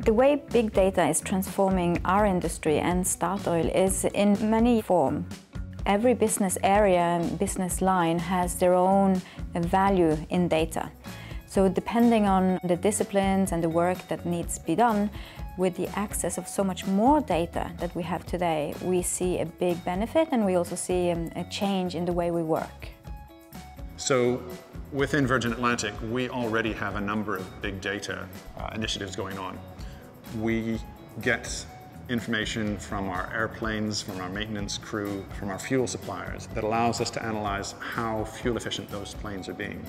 The way big data is transforming our industry and Statoil is in many forms. Every business area and business line has their own value in data. So depending on the disciplines and the work that needs to be done, with the access of so much more data that we have today, we see a big benefit and we also see um, a change in the way we work. So within Virgin Atlantic, we already have a number of big data uh, initiatives going on. We get information from our airplanes, from our maintenance crew, from our fuel suppliers that allows us to analyze how fuel efficient those planes are being.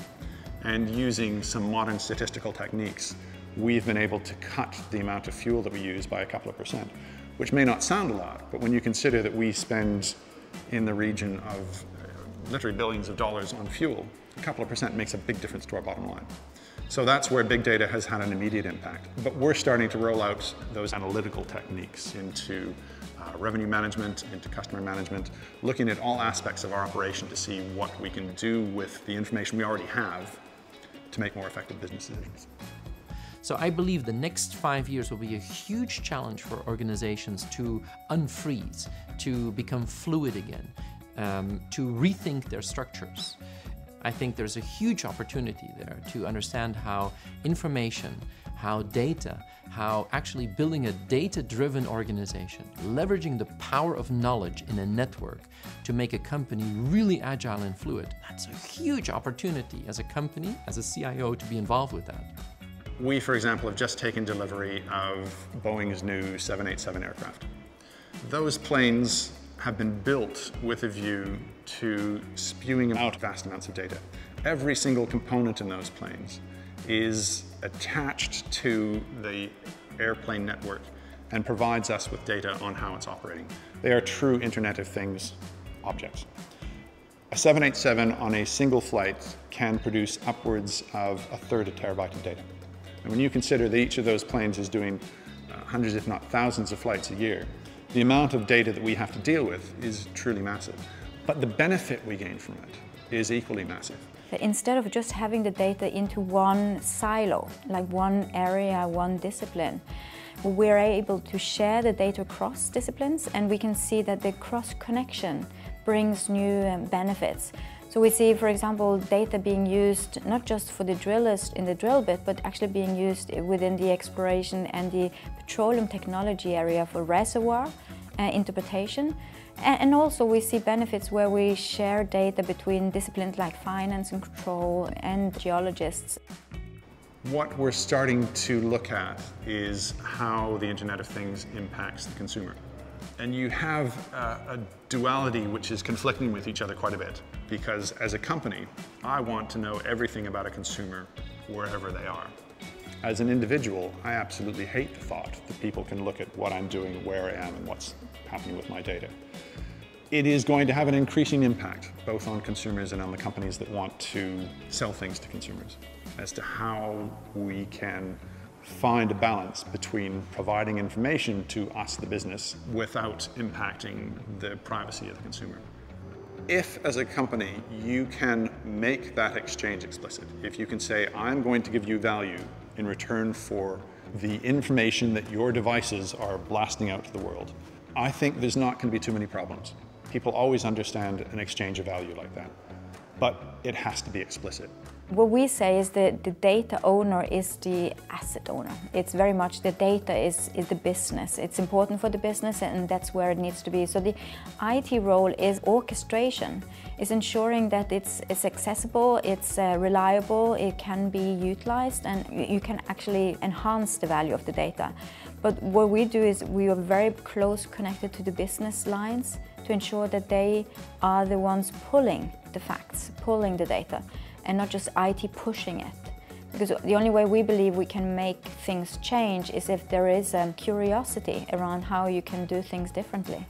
And using some modern statistical techniques, we've been able to cut the amount of fuel that we use by a couple of percent, which may not sound a lot, but when you consider that we spend in the region of uh, literally billions of dollars on fuel, a couple of percent makes a big difference to our bottom line. So that's where big data has had an immediate impact. But we're starting to roll out those analytical techniques into uh, revenue management, into customer management, looking at all aspects of our operation to see what we can do with the information we already have to make more effective business decisions. So I believe the next five years will be a huge challenge for organizations to unfreeze, to become fluid again, um, to rethink their structures. I think there's a huge opportunity there to understand how information, how data, how actually building a data-driven organization, leveraging the power of knowledge in a network to make a company really agile and fluid. That's a huge opportunity as a company, as a CIO to be involved with that. We, for example, have just taken delivery of Boeing's new 787 aircraft. Those planes have been built with a view to spewing out vast amounts of data. Every single component in those planes is attached to the airplane network and provides us with data on how it's operating. They are true Internet of Things objects. A 787 on a single flight can produce upwards of a third a terabyte of data. And when you consider that each of those planes is doing uh, hundreds if not thousands of flights a year, the amount of data that we have to deal with is truly massive. But the benefit we gain from it is equally massive. Instead of just having the data into one silo, like one area, one discipline, we're able to share the data across disciplines and we can see that the cross connection brings new um, benefits. So we see, for example, data being used not just for the drillers in the drill bit, but actually being used within the exploration and the petroleum technology area for reservoir uh, interpretation. And also we see benefits where we share data between disciplines like finance and control and geologists. What we're starting to look at is how the Internet of Things impacts the consumer. And you have a, a duality which is conflicting with each other quite a bit because as a company, I want to know everything about a consumer wherever they are. As an individual, I absolutely hate the thought that people can look at what I'm doing, where I am, and what's happening with my data. It is going to have an increasing impact, both on consumers and on the companies that want to sell things to consumers, as to how we can find a balance between providing information to us, the business, without impacting the privacy of the consumer. If, as a company, you can make that exchange explicit, if you can say, I'm going to give you value in return for the information that your devices are blasting out to the world, I think there's not going to be too many problems. People always understand an exchange of value like that, but it has to be explicit. What we say is that the data owner is the asset owner. It's very much the data is, is the business. It's important for the business and that's where it needs to be. So the IT role is orchestration, is ensuring that it's, it's accessible, it's uh, reliable, it can be utilized and you can actually enhance the value of the data. But what we do is we are very close connected to the business lines to ensure that they are the ones pulling the facts, pulling the data and not just IT pushing it. Because the only way we believe we can make things change is if there is a curiosity around how you can do things differently.